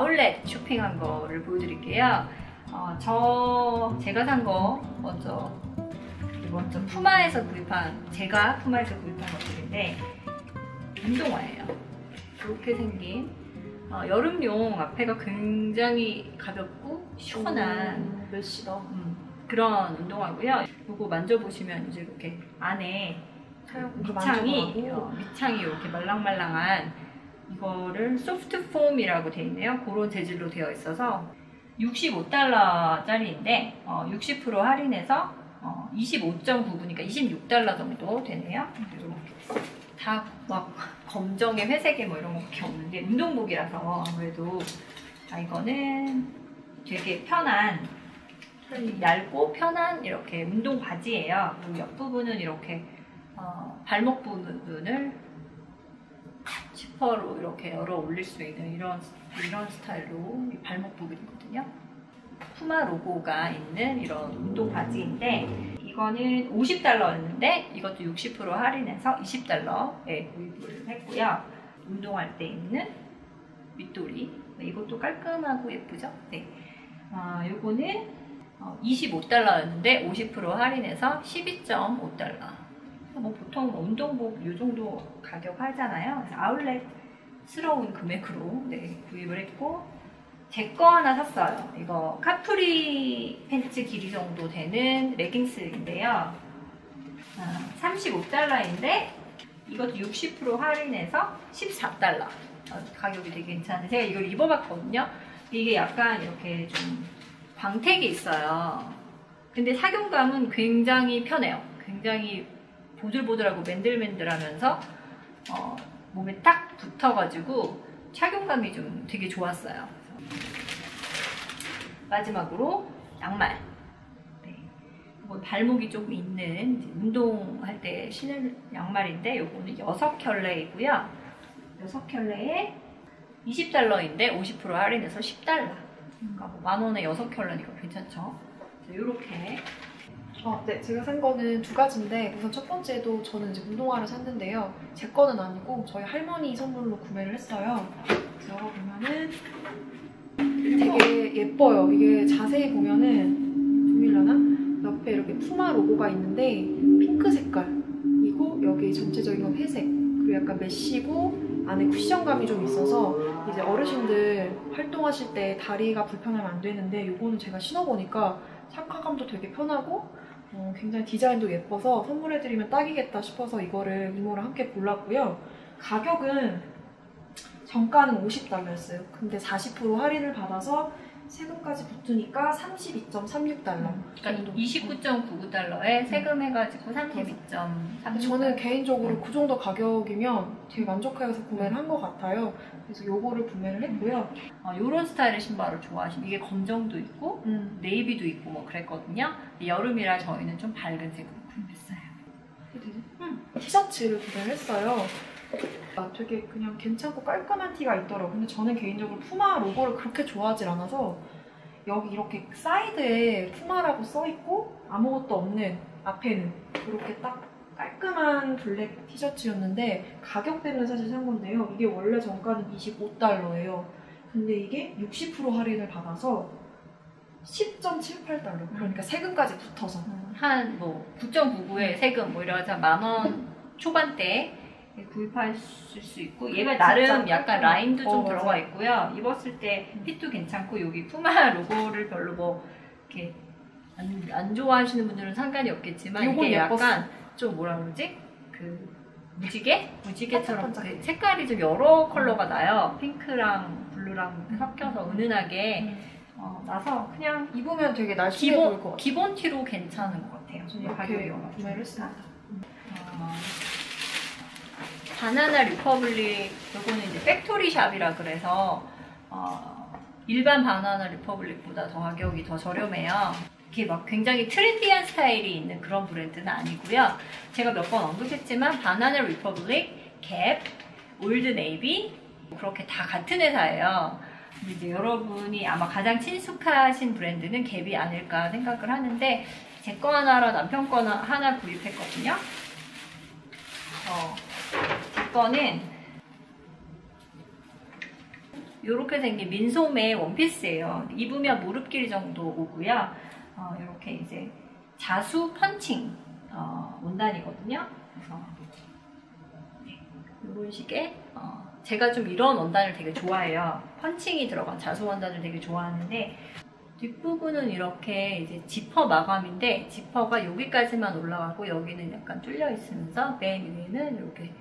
아울렛 쇼핑한 거를 보여드릴게요. 어, 저 제가 산 거 먼저 먼저 푸마에서 구입한 제가 푸마에서 구입한 것들인데 운동화예요. 이렇게 생긴 어, 여름용 앞에가 굉장히 가볍고 시원한 메시다. 음, 그런 운동화고요. 이거 만져보시면 이제 이렇게 안에 밑창이 어, 밑창이 이렇게 말랑말랑한 이거를 소프트 폼이라고 되어 있네요. 그런 재질로 되어 있어서 65달러짜리인데 어, 60% 할인해서 어, 25.99니까 26달러 정도 되네요. 이렇게 다막 검정에 회색에 뭐 이런 거밖에 없는데 운동복이라서 아무래도 아, 이거는 되게 편한 얇고 편한 이렇게 운동 바지예요. 그리고 옆 부분은 이렇게 어, 발목 부분을 지퍼로 이렇게 열어 올릴 수 있는 이런 이런 스타일로 이 발목 부분이거든요. 푸마 로고가 있는 이런 운동 바지인데 이거는 50달러였는데 이것도 60% 할인해서 20달러에 구입을 했고요. 운동할 때 입는 윗돌이 네, 이것도 깔끔하고 예쁘죠? 네. 아, 요거는 25달러였는데 50% 할인해서 12.5달러. 뭐 보통 뭐 운동복 이 정도 가격 하잖아요. 아울렛스러운 금액으로 네, 구입을 했고 제 거 하나 샀어요. 이거 카프리 팬츠 길이 정도 되는 레깅스인데요. 아, 35달러인데 이것도 60% 할인해서 14달러. 어, 가격이 되게 괜찮은데 제가 이걸 입어봤거든요. 이게 약간 이렇게 좀 광택이 있어요. 근데 착용감은 굉장히 편해요. 굉장히 보들보들하고 맨들맨들하면서 어, 몸에 딱 붙어가지고 착용감이 좀 되게 좋았어요. 마지막으로 양말. 네. 발목이 조금 있는 운동할 때 신는 양말인데 이거는 6켤레이고요. 6켤레에 20달러인데 50% 할인해서 10달러. 그러니까 뭐 만원에 6켤레니까 괜찮죠? 이렇게 어, 네, 제가 산 거는 두 가지인데 우선 첫 번째도 저는 이제 운동화를 샀는데요. 제 거는 아니고 저희 할머니 선물로 구매를 했어요. 열어보면은 되게 예뻐요. 이게 자세히 보면은 보이려나? 옆에 이렇게 푸마 로고가 있는데 핑크 색깔이고 여기 전체적인 건 회색 그리고 약간 메쉬고 안에 쿠션감이 좀 있어서 이제 어르신들 활동하실 때 다리가 불편하면 안 되는데 이거는 제가 신어보니까 착화감도 되게 편하고 어, 굉장히 디자인도 예뻐서 선물해드리면 딱이겠다 싶어서 이거를 이모랑 함께 골랐고요. 가격은 정가는 50달러였어요. 근데 40% 할인을 받아서 세금까지 붙으니까 32.36달러. 그러니까 29.99달러에 세금 해가지고 32.3 저는 개인적으로 그 정도 가격이면 되게 만족해서 구매를 한 것 같아요. 그래서 요거를 구매를 했고요. 어, 이런 스타일의 신발을 좋아하시면 이게 검정도 있고 음. 네이비도 있고 뭐 그랬거든요. 여름이라 저희는 좀 밝은 색으로 구입했어요. 음. 티셔츠를 구매를 했어요. 아, 되게 그냥 괜찮고 깔끔한 티가 있더라고요. 근데 저는 개인적으로 푸마 로고를 그렇게 좋아하질 않아서 여기 이렇게 사이드에 푸마라고 써있고 아무것도 없는 앞에는 이렇게 딱 깔끔한 블랙 티셔츠였는데 가격 때문에 사실 산 건데요. 이게 원래 정가는 25달러예요. 근데 이게 60% 할인을 받아서 10.78달러. 그러니까 세금까지 붙어서. 한 뭐 9.99에 세금 뭐 이래서 만원 초반대 구입하실 수 있고 얘가 나름 진짜 약간 깔끔해. 라인도 좀 어, 들어가. 있고요. 입었을 때 fit도 괜찮고 여기 푸마 로고를 별로 뭐 이렇게 안, 안 좋아하시는 분들은 상관이 없겠지만 이게 예뻤어. 약간 좀 뭐라 그러지? 그 무지개? 무지개처럼. 그 색깔이 좀 여러 컬러가 나요. 핑크랑 블루랑 섞여서 은은하게 어, 나서 그냥 입으면 되게 날씬해 보일 것 같아요. 기본 티로 괜찮은 것 같아요. 가격이 얼마 구매를 했습니다. 어, 바나나 리퍼블릭 요거는 이제 factory shop이라 그래서 어, 일반 바나나 리퍼블릭보다 더 가격이 더 저렴해요. 이렇게 막 굉장히 trendy한 스타일이 있는 그런 브랜드는 아니고요. 제가 몇 번 언급했지만 바나나 리퍼블릭, 갭, 올드 네이비 그렇게 다 같은 회사예요. 이제 여러분이 아마 가장 친숙하신 브랜드는 갭이 아닐까 생각을 하는데 제 거 하나랑 남편 거 하나 구입했거든요. 어, 제 거는 이렇게 생긴 민소매 원피스예요. 입으면 무릎 길이 정도 오고요. 어, 이렇게 이제 자수 펀칭 어, 원단이거든요. 그래서 네, 이런 식의 어, 제가 좀 이런 원단을 되게 좋아해요. 펀칭이 들어간 자수 원단을 되게 좋아하는데 뒷부분은 이렇게 이제 지퍼 마감인데 지퍼가 여기까지만 올라가고 여기는 약간 뚫려 있으면서 맨 위에는 이렇게 어,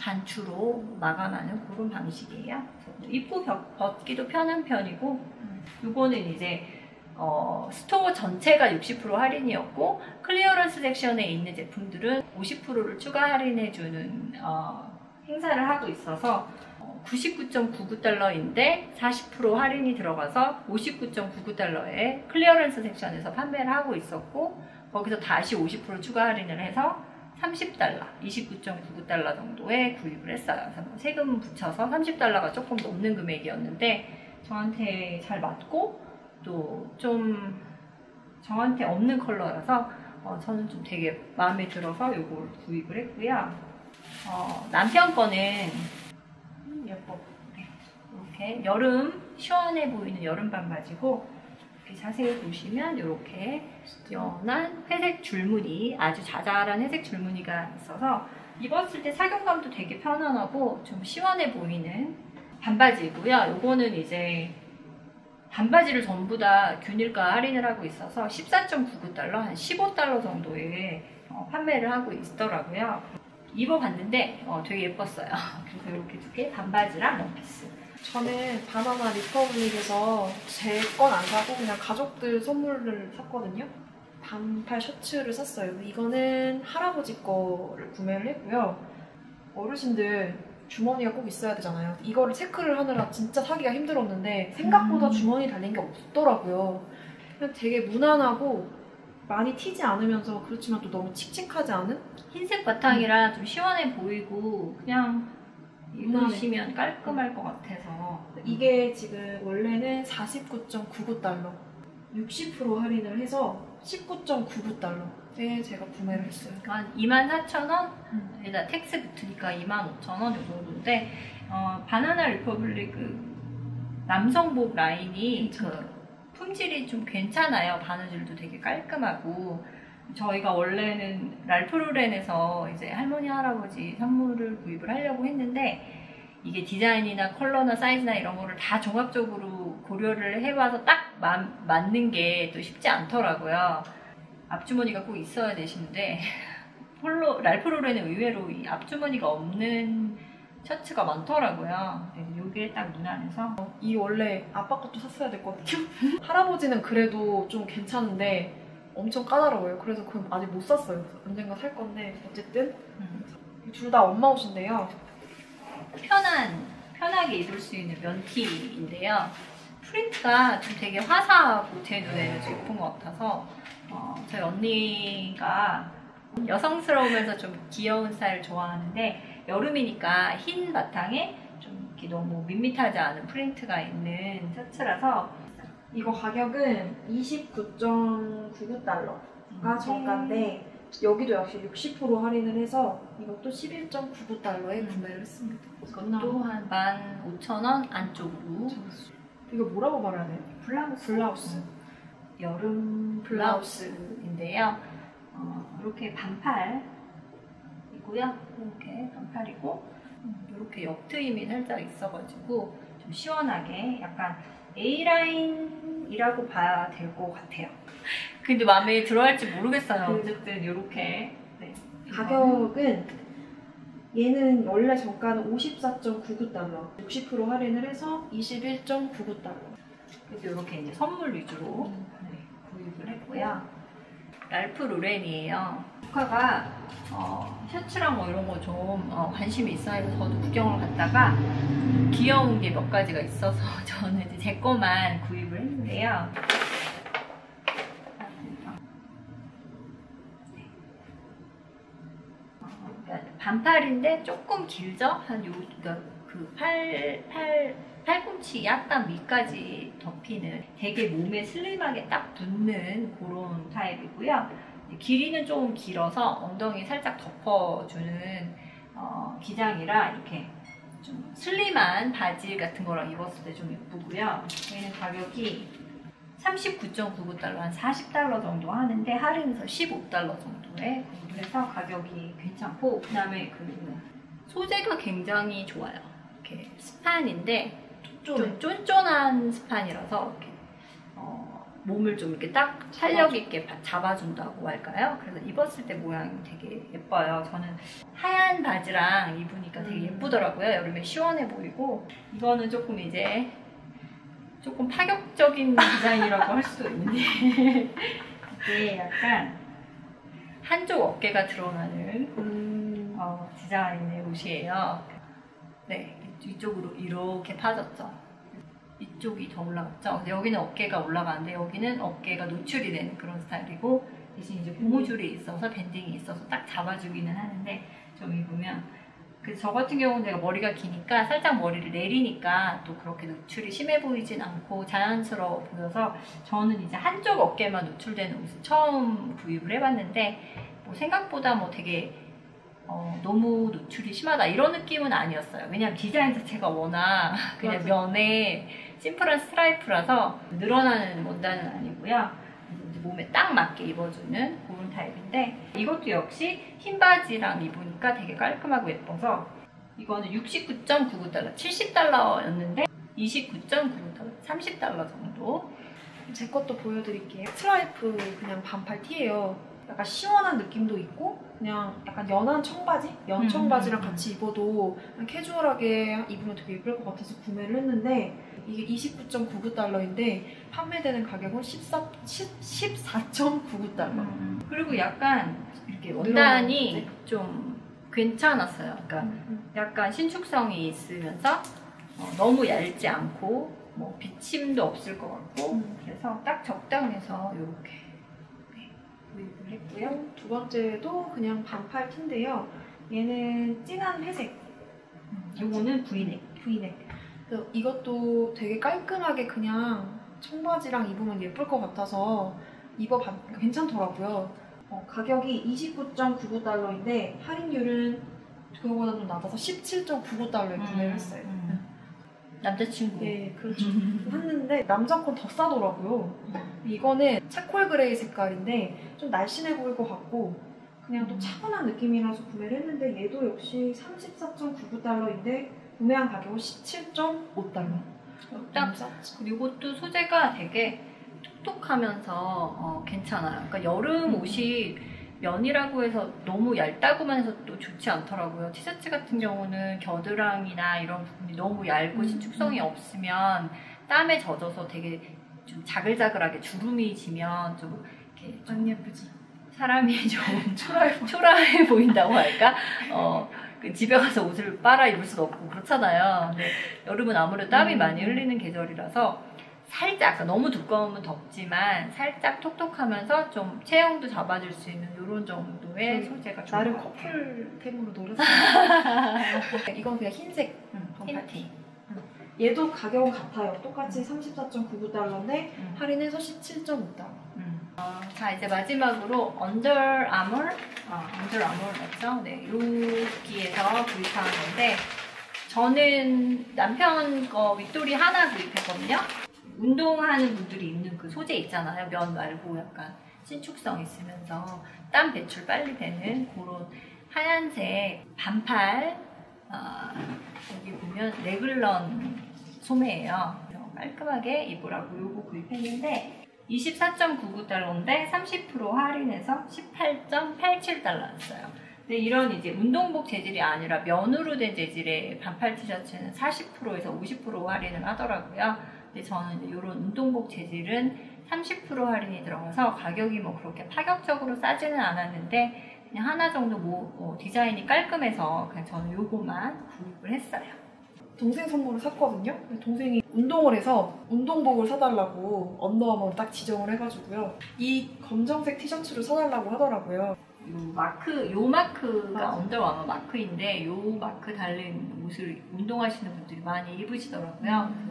단추로 마감하는 그런 방식이에요. 입고 벗- 벗기도 편한 편이고 이거는 이제 어, store 전체가 60% 할인이었고 clearance section에 있는 제품들은 50%를 추가 할인해주는 어, 행사를 하고 있어서 99.99달러인데 40% 할인이 들어가서 59.99달러에 clearance section에서 판매를 하고 있었고 거기서 다시 50% 추가 할인을 해서 30달러, 29.99달러 정도에 구입을 했어요. 뭐 세금 붙여서 30달러가 조금 넘는 금액이었는데 저한테 잘 맞고 또 좀 저한테 없는 컬러라서 어, 저는 좀 되게 마음에 들어서 이걸 구입을 했고요. 어, 남편 거는 음, 예뻐. 네. 이렇게 여름 시원해 보이는 여름 반바지고 이렇게 자세히 보시면 이렇게 연한 회색 줄무늬 아주 자잘한 회색 줄무늬가 있어서 입었을 때 착용감도 되게 편안하고 좀 시원해 보이는 반바지이고요. 요거는 이제 반바지를 전부 다 균일가 할인을 하고 있어서 14.99달러, 한 15달러 정도에 어, 판매를 하고 있더라고요. 입어봤는데 어, 되게 예뻤어요. 그래서 이렇게 두 개, 반바지랑 원피스. 저는 바나나 리퍼블릭에서 제 건 안 사고 그냥 가족들 선물을 샀거든요. 반팔 셔츠를 샀어요. 이거는 할아버지 거를 구매를 했고요. 어르신들 주머니가 꼭 있어야 되잖아요. 이거를 체크를 하느라 진짜 사기가 힘들었는데 생각보다 음. 주머니 달린 게 없더라고요. 그냥 되게 무난하고 많이 튀지 않으면서 그렇지만 또 너무 칙칙하지 않은? 흰색 바탕이라 좀 시원해 보이고 그냥 입으시면 깔끔할 것 같아서 이게 지금 원래는 49.99달러, 60% 할인을 해서 19.99달러에 제가 구매를 했어요. 한 24,000원? 일단 tax 붙으니까 25,000원 이 정도인데 어, 바나나 리퍼블릭 그 남성복 라인이 그 품질이 좀 괜찮아요. 바느질도 되게 깔끔하고 저희가 원래는 랄프로렌에서 이제 할머니 할아버지 선물을 구입을 하려고 했는데 이게 디자인이나 컬러나 사이즈나 이런 거를 다 종합적으로 고려를 해봐서 딱 마- 맞는 게 또 쉽지 않더라고요. 앞주머니가 꼭 있어야 되시는데 폴로 랄프로렌은 의외로 이 앞주머니가 없는 셔츠가 많더라고요. 그래서 이게 딱 무난해서 이 원래 아빠 것도 샀어야 됐거든요. 할아버지는 그래도 좀 괜찮은데 엄청 까다로워요. 그래서 그건 아직 못 샀어요. 언젠가 살 건데 어쨌든 음, 둘다 엄마 옷인데요. 편한 편하게 입을 수 있는 면티인데요. 프린트가 좀 되게 화사하고 제 눈에는 좀 예쁜 것 같아서 어, 저희 언니가 여성스러우면서 좀 귀여운 스타일을 좋아하는데 여름이니까 흰 바탕에 좀 이렇게 너무 밋밋하지 않은 프린트가 있는 셔츠라서 이거 가격은 29.99달러가 정가인데 여기도 역시 60% 할인을 해서 이것도 11.99달러에 음. 구매를 했습니다. 이것도 한 15,000원 안쪽으로 이거 뭐라고 말해야 돼요? 블라우스 블라우스. 여름 블라우스인데요. 어, 이렇게 반팔이고요. 이렇게 반팔이고 음, 이렇게 옆트임이 살짝 있어가지고 좀 시원하게 약간 A 라인이라고 봐야 될 것 같아요. 근데 마음에 들어 할지 모르겠어요. 그- 어쨌든 이렇게 네. 가격은 얘는 원래 정가는 54.99달러, 60% 할인을 해서 21.99달러. 그래서 이렇게 이제 선물 위주로 네, 구입을 했고요. 랄프 로렌이에요. 조카가 어, 셔츠랑 뭐 이런 거좀 관심이 있어 해서 저도 구경을 갔다가 귀여운 게 몇 가지가 있어서 저는 이제 제 거만 구입을 했는데요. 어, 그러니까 반팔인데 조금 길죠? 한 요, 그러니까 그 팔, 팔, 팔꿈치 약간 밑까지 덮이는 되게 몸에 슬림하게 딱 붙는 그런 타입이고요. 길이는 조금 길어서 엉덩이 살짝 덮어주는 어, 기장이라 이렇게 좀 슬림한 바지 같은 거랑 입었을 때 좀 예쁘고요. 얘는 가격이 39.99달러, 한 40달러 정도 하는데 할인해서 15달러 정도에 그래서 가격이 괜찮고 그다음에 그 소재가 굉장히 좋아요. 이렇게 스판인데 좀 쫀쫀한 스판이라서 이렇게 어, 몸을 좀 이렇게 딱 탄력 있게 바- 잡아준다고 할까요? 그래서 입었을 때 모양이 되게 예뻐요. 저는 하얀 바지랑 입으니까 되게 음. 예쁘더라고요. 여름에 시원해 보이고 이거는 조금 이제 조금 파격적인 디자인이라고 할 수도 있는데 이게 약간 한쪽 어깨가 드러나는 음, 어, 디자인의 옷이에요. 네, 이쪽으로 이렇게 파졌죠. 이쪽이 더 올라갔죠. 여기는 어깨가 올라가는데 여기는 어깨가 노출이 되는 그런 스타일이고 대신 이제 고무줄이 있어서 밴딩이 있어서 딱 잡아주기는 하는데 좀 입으면 그저 같은 경우는 제가 머리가 기니까 살짝 머리를 내리니까 또 그렇게 노출이 심해 보이진 않고 자연스러워 보여서 저는 이제 한쪽 어깨만 노출되는 옷을 처음 구입을 해봤는데 뭐 생각보다 뭐 되게 어, 너무 노출이 심하다 이런 느낌은 아니었어요. 왜냐면 디자인 자체가 워낙 그냥 맞아. 면에 심플한 스트라이프라서 늘어나는 원단은 아니고요. 몸에 딱 맞게 입어주는 그런 타입인데 이것도 역시 흰 바지랑 입으니까 되게 깔끔하고 예뻐서 이거는 69.99달러, 70달러였는데 29.99달러, 30달러 정도. 제 것도 보여드릴게요. 스트라이프 그냥 반팔 티예요. 약간 시원한 느낌도 있고 그냥 약간 연한 청바지? 연 음, 청바지랑 음, 음. 같이 입어도 캐주얼하게 입으면 되게 예쁠 것 같아서 구매를 했는데 이게 29.99달러인데 판매되는 가격은 14, 14.99달러. 음. 그리고 약간 이렇게 원단이 네. 좀 괜찮았어요. 그러니까 음, 약간 신축성이 있으면서 어, 너무 얇지 않고 뭐 비침도 없을 것 같고 음. 그래서 딱 적당해서 이렇게 네, 했고요. 두 번째도 그냥 반팔 티인데요. 얘는 진한 회색 이거는 V넥. V넥. 그래서 이것도 되게 깔끔하게 그냥 청바지랑 입으면 예쁠 것 같아서 입어봤 괜찮더라고요. 어, 가격이 29.99달러인데 할인율은 그거보다 좀 낮아서 17.99달러에 구매를 했어요. 음. 남자친구. 예, 그렇죠. 했는데 남자 건 더 싸더라고요. 이거는 차콜 그레이 색깔인데 좀 날씬해 보일 것 같고 그냥 또 음. 차분한 느낌이라서 구매를 했는데 얘도 역시 34.99달러인데 구매한 가격은 17.5달러. 딱 그리고 이것도 소재가 되게 톡톡하면서 어, 괜찮아요. 그러니까 여름 옷이 면이라고 해서 너무 얇다고만 해서 또 좋지 않더라고요. 티셔츠 같은 경우는 겨드랑이나 이런 부분이 너무 얇고 음, 신축성이 음. 없으면 땀에 젖어서 되게 좀 자글자글하게 주름이 지면 좀 이렇게 좀안 예쁘지? 사람이 좀 초라해 초라해 보인다고 할까? 어, 그 집에 가서 옷을 빨아 입을 수도 없고 그렇잖아요. 여름은 아무래도 땀이 음. 많이 흘리는 계절이라서 살짝 그러니까 너무 두꺼우면 덥지만 살짝 톡톡하면서 좀 체형도 잡아줄 수 있는 이런 정도의 음, 소재가 것 같아요. 커플템으로 노렸어요. 이건 그냥 흰색. 음, 반팔 흰티. 얘도 가격은 같아요. 똑같이 34.99달러인데 음. 할인해서 17.5달러. 음. 어, 자 이제 마지막으로 언더 아머 어, 언더 아머 맞죠? 네 여기에서 구입한 건데 저는 남편 거 윗돌이 하나 구입했거든요. 운동하는 분들이 입는 그 소재 있잖아요. 면 말고 약간 신축성 있으면서 땀 배출 빨리 되는 그런 하얀색 반팔 아, 여기 보면 레글런 소매예요. 깔끔하게 입으라고 요거 구입했는데 24.99달러인데 30% 할인해서 18.87달러였어요. 근데 이런 이제 운동복 재질이 아니라 면으로 된 재질의 반팔 티셔츠는 40%에서 50% 할인을 하더라고요. 근데 저는 이런 운동복 재질은 30% 할인이 들어가서 가격이 뭐 그렇게 파격적으로 싸지는 않았는데 그냥 하나 정도 뭐 어, 디자인이 깔끔해서 그냥 저는 요거만 구입을 했어요. 동생 선물을 샀거든요. 동생이 운동을 해서 운동복을 사달라고 언더아머로 딱 지정을 해가지고요. 이 검정색 티셔츠를 사달라고 하더라고요. 요 마크, 요 마크가. 언더아머 마크인데 요 마크 달린 옷을 운동하시는 분들이 많이 입으시더라고요. 음.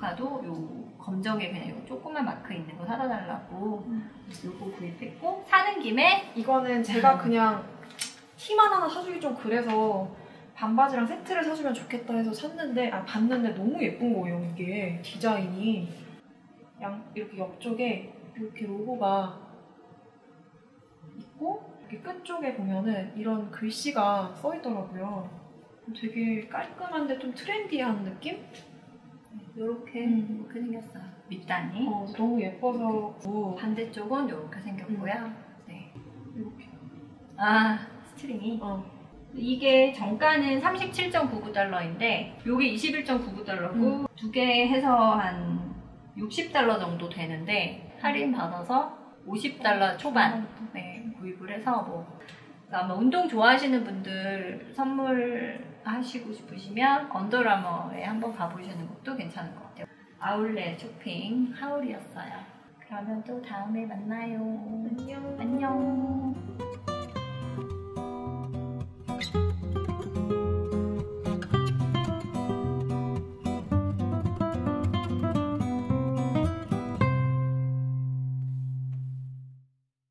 조카도 요 검정에 그냥 요 조그만 마크 있는 거 사다 달라고 음. 요거 구입했고 사는 김에 이거는 제가 음. 그냥 티만 하나 사주기 좀 그래서 반바지랑 세트를 사주면 좋겠다 해서 샀는데 아 봤는데 너무 예쁜 거예요 이게 디자인이 양 이렇게 옆쪽에 이렇게 로고가 있고 이렇게 끝쪽에 보면은 이런 글씨가 써 있더라고요. 되게 깔끔한데 좀 트렌디한 느낌? 이렇게 음. 이렇게 생겼어요. 밑단이. 어, 너무 예뻐서. 오, 반대쪽은 이렇게 생겼고요. 네. 이렇게. 아 string이. 어, 이게 정가는 37.99달러인데 요게 21.99달러고 두개 해서 한 60달러 정도 되는데 할인 받아서 50달러 초반. 네, 구입을 해서 뭐. 아마 운동 좋아하시는 분들 선물 하시고 싶으시면 언더라머에 한번 가보시는 것도 괜찮을 것 같아요. 아울렛 쇼핑 하울이었어요. 그러면 또 다음에 만나요. 안녕. 안녕.